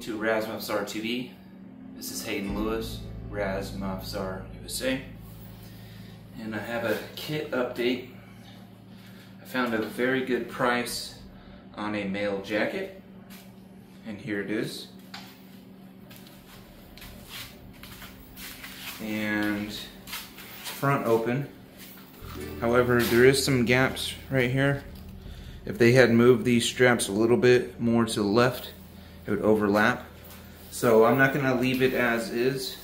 to Razmafzar TV. This is Hayden Lewis, Razmafzar USA. And I have a kit update. I found a very good price on a mail jacket. And here it is. And front open. However, there is some gaps right here. If they had moved these straps a little bit more to the left, it would overlap. So I'm not gonna leave it as is.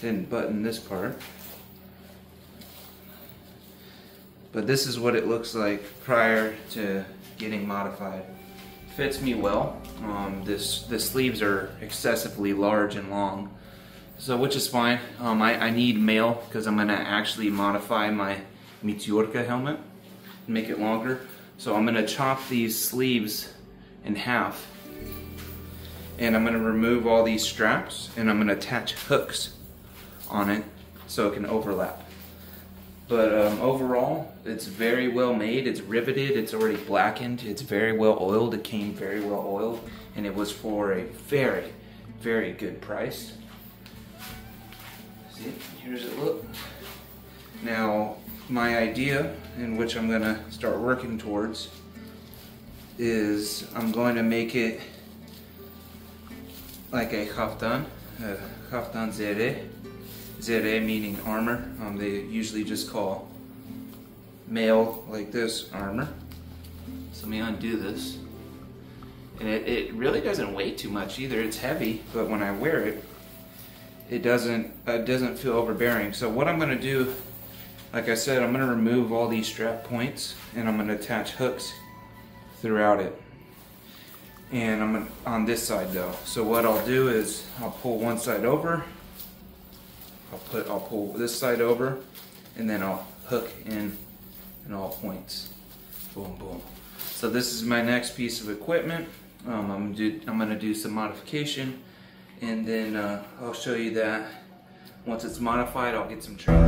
Didn't button this part. But this is what it looks like prior to getting modified. Fits me well. Um, this The sleeves are excessively large and long. So which is fine. Um, I, I need mail because I'm gonna actually modify my Misiurka helmet and make it longer. So I'm gonna chop these sleeves in half and I'm gonna remove all these straps and I'm gonna attach hooks on it so it can overlap. But um, overall, it's very well made. It's riveted. It's already blackened. It's very well oiled. It came very well oiled, and it was for a very, very good price. See, here's it look. Now, my idea, in which I'm going to start working towards, is I'm going to make it like a khaftan, a khaftan zere. Zere meaning armor. Um, they usually just call mail like this armor. So let me undo this. And it, it really doesn't weigh too much either. It's heavy, but when I wear it, it doesn't uh, doesn't feel overbearing. So what I'm going to do like I said, I'm going to remove all these strap points and I'm going to attach hooks throughout it and I'm on this side though. So what I'll do is I'll pull one side over, I'll put I'll pull this side over, and then I'll hook in in all points. Boom, boom. So this is my next piece of equipment. Um, I'm, do, I'm gonna do some modification, and then uh, I'll show you that once it's modified, I'll get some training.